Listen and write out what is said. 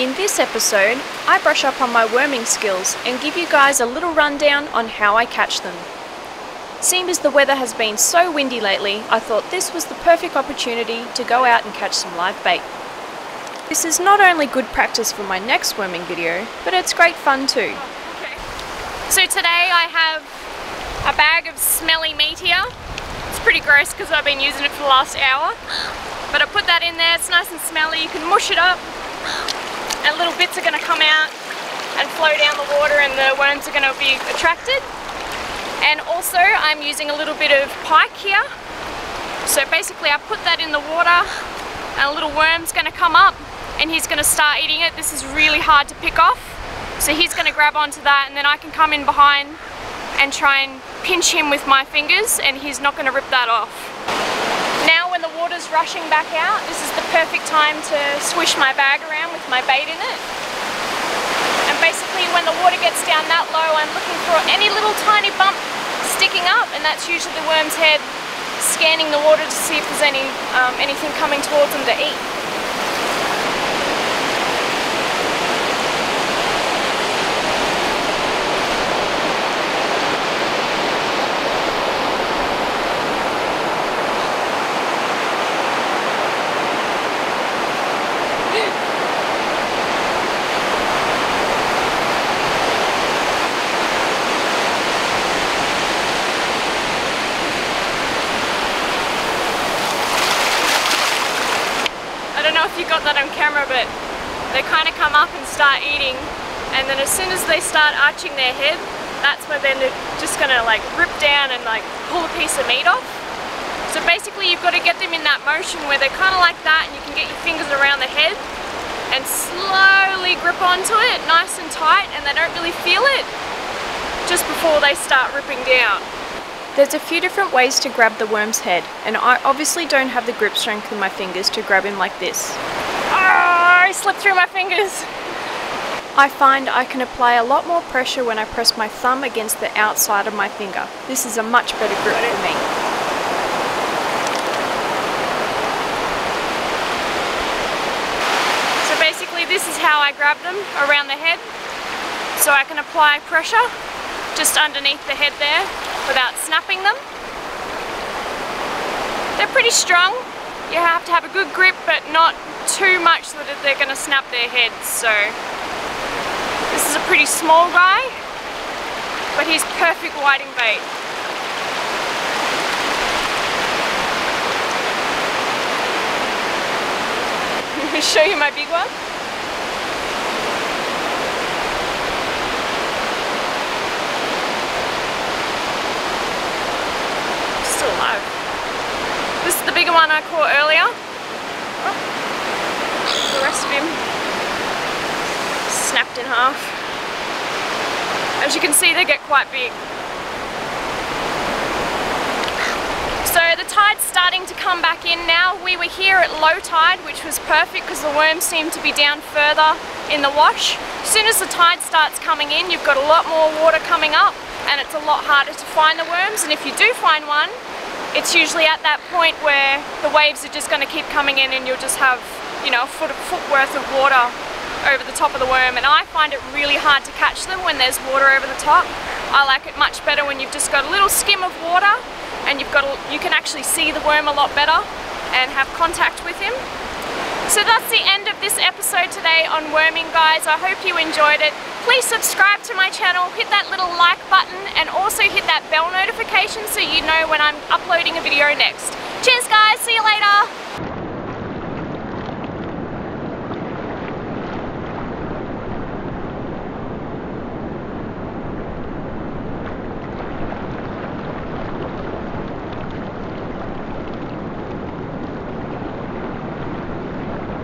In this episode, I brush up on my worming skills and give you guys a little rundown on how I catch them. Seeing as the weather has been so windy lately, I thought this was the perfect opportunity to go out and catch some live bait. This is not only good practice for my next worming video, but it's great fun too. So today I have a bag of smelly meat here. It's pretty gross because I've been using it for the last hour. But I put that in there, it's nice and smelly, you can mush it up and little bits are going to come out and flow down the water and the worms are going to be attracted. And also I'm using a little bit of pike here. So basically I put that in the water and a little worm's going to come up and he's going to start eating it. This is really hard to pick off. So he's going to grab onto that and then I can come in behind and try and pinch him with my fingers and he's not going to rip that off. Now when the water's rushing back out, this is the perfect time to swish my bag around with my bait in it. And basically when the water gets down that low, I'm looking for any little tiny bump sticking up and that's usually the worm's head scanning the water to see if there's any um, anything coming towards them to eat. You got that on camera, but they kind of come up and start eating, and then as soon as they start arching their head, that's when they're just gonna like rip down and like pull a piece of meat off. So basically you've got to get them in that motion where they're kind of like that and you can get your fingers around the head and slowly grip onto it nice and tight and they don't really feel it just before they start ripping down. There's a few different ways to grab the worm's head, and I obviously don't have the grip strength in my fingers to grab him like this. Oh, I slipped through my fingers. I find I can apply a lot more pressure when I press my thumb against the outside of my finger. This is a much better grip for me. So basically this is how I grab them around the head. So I can apply pressure just underneath the head there without snapping them. They're pretty strong. You have to have a good grip but not too much that they're going to snap their heads. So this is a pretty small guy but he's perfect whiting bait. Let me show you my big one. Still alive. This is the bigger one I caught earlier. The rest of him in half. As you can see they get quite big. So the tide's starting to come back in now. We were here at low tide which was perfect because the worms seemed to be down further in the wash. As soon as the tide starts coming in you've got a lot more water coming up and it's a lot harder to find the worms and if you do find one it's usually at that point where the waves are just going to keep coming in and you'll just have, you know, a foot, a foot worth of water over the top of the worm and I find it really hard to catch them when there's water over the top. I like it much better when you've just got a little skim of water and you've got a, you can actually see the worm a lot better and have contact with him. So that's the end of this episode today on worming guys. I hope you enjoyed it. Please subscribe to my channel, hit that little like button and also hit that bell notification so you know when I'm uploading a video next. Cheers guys, see you later!